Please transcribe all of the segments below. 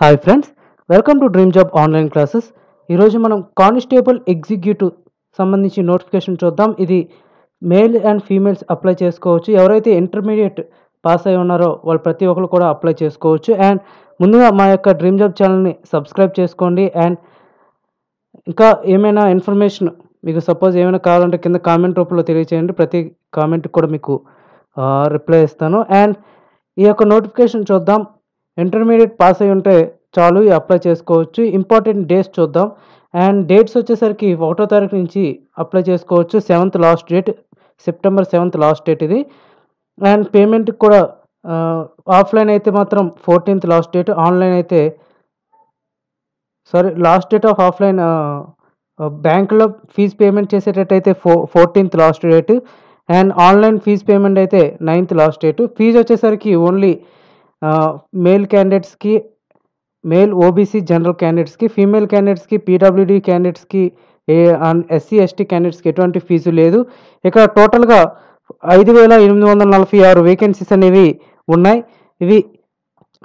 Hi friends welcome to dream job online classes ఈరోజు మనం constable executive సంబంధించి notification చూద్దాం. ఇది మేల్ అండ్ ఫీమేల్స్ అప్లై చేసుకోవచ్చు. ఎవరైతే ఇంటర్మీడియట్ పాస్ అయి ఉన్నారో వాళ్ళు ప్రతి ఒక్కరు కూడా అప్లై చేసుకోవచ్చు. అండ్ ముందుగా మా యొక్క డ్రీమ్ జాబ్ ఛానల్ని సబ్స్క్రైబ్ చేసుకోండి. అండ్ ఇంకా ఏమైనా ఇన్ఫర్మేషన్ మీకు సపోజ్ ఏమైనా కావాలంటే కింద కామెంట్ రూపంలో తెలియచేయండి. ప్రతి కామెంట్కి కూడా మీకు రిప్లై ఇస్తాను. అండ్ ఈ యొక్క నోటిఫికేషన్ చూద్దాం. ఇంటర్మీడియట్ పాస్ అయి ఉంటే చాలు అప్లై చేసుకోవచ్చు. ఇంపార్టెంట్ డేట్స్ చూద్దాం. అండ్ డేట్స్ వచ్చేసరికి ఒకటో తారీఖు నుంచి అప్లై చేసుకోవచ్చు. Seventh last date September seventh last date ఇది. అండ్ పేమెంట్కి కూడా ఆఫ్లైన్ అయితే మాత్రం ఫోర్టీన్త్ లాస్ట్ డేట్ ఆన్లైన్ అయితే sorry last date of offline బ్యాంకులో fees payment చేసేటట్టయితే four fourteenth last date. And online fee payment అయితే నైన్త్ లాస్ట్ డేట్. ఫీజు వచ్చేసరికి only male క్యాండిడేట్స్కి మేల్ ఓబీసీ జనరల్ క్యాండిడేట్స్కి ఫీమేల్ క్యాండిడేట్స్కి పీడబ్ల్యూడీ క్యాండిడేట్స్కి ఏ ఎస్సీ ఎస్టీ క్యాండిడేట్స్కి ఎటువంటి ఫీజు లేదు. ఇక్కడ టోటల్గా ఐదు వేల ఎనిమిది వందల నలభై ఆరు వేకెన్సీస్ అనేవి ఉన్నాయి. ఇవి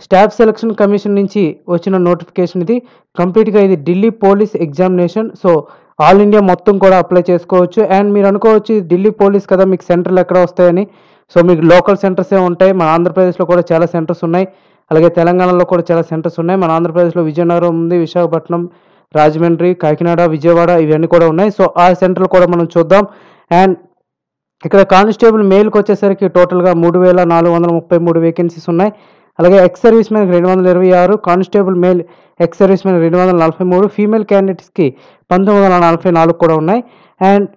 స్టాఫ్ సెలక్షన్ కమిషన్ నుంచి వచ్చిన నోటిఫికేషన్ ఇది. కంప్లీట్గా ఇది Delhi police examination so all India మొత్తం కూడా అప్లై చేసుకోవచ్చు. అండ్ మీరు అనుకోవచ్చు ఢిల్లీ పోలీస్ కదా మీకు సెంటర్లు ఎక్కడ వస్తాయని. సో మీకు లోకల్ సెంటర్సే ఉంటాయి. మన ఆంధ్రప్రదేశ్లో కూడా చాలా సెంటర్స్ ఉన్నాయి. అలాగే తెలంగాణలో కూడా చాలా సెంటర్స్ ఉన్నాయి. మన ఆంధ్రప్రదేశ్లో విజయనగరం ఉంది విశాఖపట్నం రాజమండ్రి కాకినాడ విజయవాడ ఇవన్నీ కూడా ఉన్నాయి. సో ఆ సెంటర్లు కూడా మనం చూద్దాం. అండ్ ఇక్కడ కానిస్టేబుల్ మేల్కి వచ్చేసరికి టోటల్గా మూడు వేల నాలుగు వందల ముప్పై మూడు వేకెన్సీస్ ఉన్నాయి. అలాగే ఎక్స్ సర్వీస్ మ్యాన్ రెండు వందల ఇరవై ఆరు constable male ex service men రెండు వందల నలభై మూడు ఫీమేల్ క్యాండిడేట్స్కి పంతొమ్మిది వందల నలభై నాలుగు కూడా ఉన్నాయి. అండ్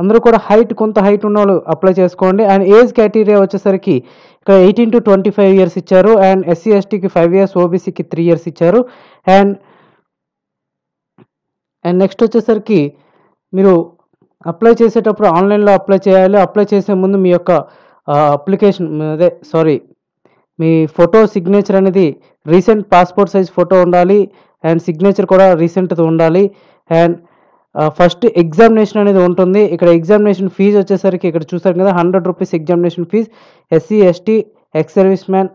అందరూ కూడా హైట్ కొంత హైట్ ఉన్న వాళ్ళు అప్లై చేసుకోండి. అండ్ ఏజ్ క్రైటీరియా వచ్చేసరికి ఇక్కడ eighteen to twenty five years ఇచ్చారు అండ్ ఎస్సీ ఎస్టీకి ఫైవ్ ఇయర్స్ ఓబీసీకి త్రీ ఇయర్స్ ఇచ్చారు. అండ్ అండ్ నెక్స్ట్ వచ్చేసరికి మీరు అప్లై చేసేటప్పుడు ఆన్లైన్లో అప్లై చేయాలి. అప్లై చేసే ముందు మీ యొక్క అప్లికేషన్ అదే సారీ మీ ఫోటో సిగ్నేచర్ అనేది రీసెంట్ పాస్పోర్ట్ సైజ్ ఫోటో ఉండాలి. అండ్ సిగ్నేచర్ కూడా రీసెంట్ది ఉండాలి. అండ్ ఫస్ట్ ఎగ్జామినేషన్ అనేది ఉంటుంది. ఇక్కడ ఎగ్జామినేషన్ ఫీజు వచ్చేసరికి ఇక్కడ చూసారు కదా hundred rupees examination fee SC ST ex service man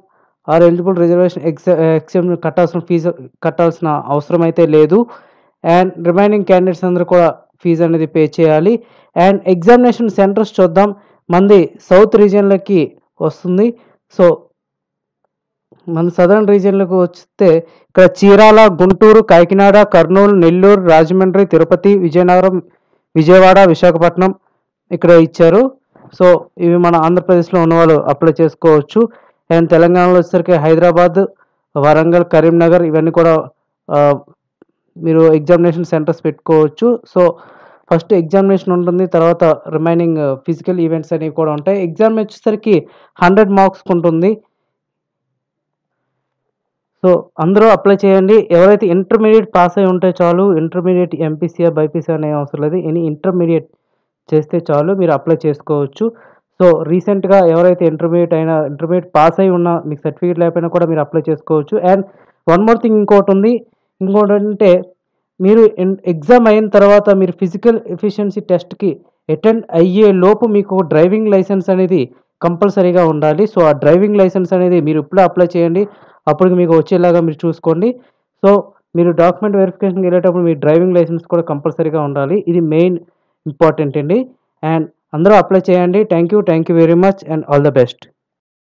are eligible reservation ex exam కట్టాల్సిన ఫీజు కట్టాల్సిన అవసరం అయితే లేదు. అండ్ రిమైనింగ్ క్యాండిడేట్స్ అందరూ కూడా ఫీజు అనేది పే చేయాలి. అండ్ ఎగ్జామినేషన్ సెంటర్స్ చూద్దాం. మంది సౌత్ రీజియన్లకి వస్తుంది. సో మన సదరన్ రీజియన్లకు వస్తే ఇక్కడ చీరాల గుంటూరు కాకినాడ కర్నూలు నెల్లూరు రాజమండ్రి తిరుపతి విజయనగరం విజయవాడ విశాఖపట్నం ఇక్కడ ఇచ్చారు. సో ఇవి మన ఆంధ్రప్రదేశ్లో ఉన్న వాళ్ళు అప్లై చేసుకోవచ్చు. అండ్ తెలంగాణలో వచ్చేసరికి హైదరాబాద్ వరంగల్ కరీంనగర్ ఇవన్నీ కూడా మీరు ఎగ్జామినేషన్ సెంటర్స్ పెట్టుకోవచ్చు. సో ఫస్ట్ ఎగ్జామినేషన్ ఉంటుంది తర్వాత రిమైనింగ్ ఫిజికల్ ఈవెంట్స్ అనేవి కూడా ఉంటాయి. ఎగ్జామ్ వచ్చేసరికి హండ్రెడ్ మార్క్స్ ఉంటుంది. సో అందరూ అప్లై చేయండి. ఎవరైతే ఇంటర్మీడియట్ పాస్ అయి ఉంటే చాలు ఇంటర్మీడియట్ ఎంపీసీఆర్ బైపీసీ అనే అవసరం లేదు. ఎనీ ఇంటర్మీడియట్ చేస్తే చాలు మీరు అప్లై చేసుకోవచ్చు. సో రీసెంట్గా ఎవరైతే ఇంటర్మీడియట్ అయినా ఇంటర్మీడియట్ పాస్ అయి ఉన్నా మీకు సర్టిఫికేట్ లేకపోయినా కూడా మీరు అప్లై చేసుకోవచ్చు. అండ్ వన్ మోర్ థింగ్ ఇంకోటి ఉంది. ఇంకోటి అంటే మీరు ఎగ్జామ్ అయిన తర్వాత మీరు ఫిజికల్ ఎఫిషియన్సీ టెస్ట్కి అటెండ్ అయ్యే లోపు మీకు డ్రైవింగ్ లైసెన్స్ అనేది కంపల్సరీగా ఉండాలి. సో ఆ డ్రైవింగ్ లైసెన్స్ అనేది మీరు ఇప్పుడే అప్లై చేయండి. అప్పుడు మీకు వచ్చేలాగా మీరు చూసుకోండి. సో మీరు డాక్యుమెంట్ వెరిఫికేషన్కి వెళ్ళేటప్పుడు మీ డ్రైవింగ్ లైసెన్స్ కూడా కంపల్సరీగా ఉండాలి. ఇది మెయిన్ ఇంపార్టెంట్ అండి. అండ్ అందరూ అప్లై చేయండి. Thank you thank you very much and all the best